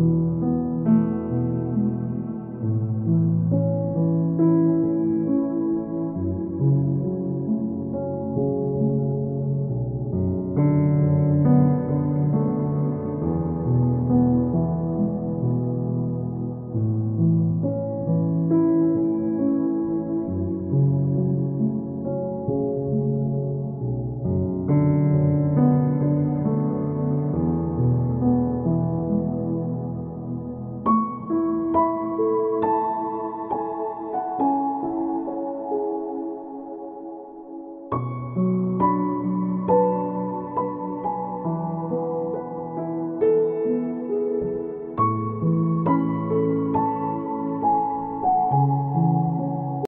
you.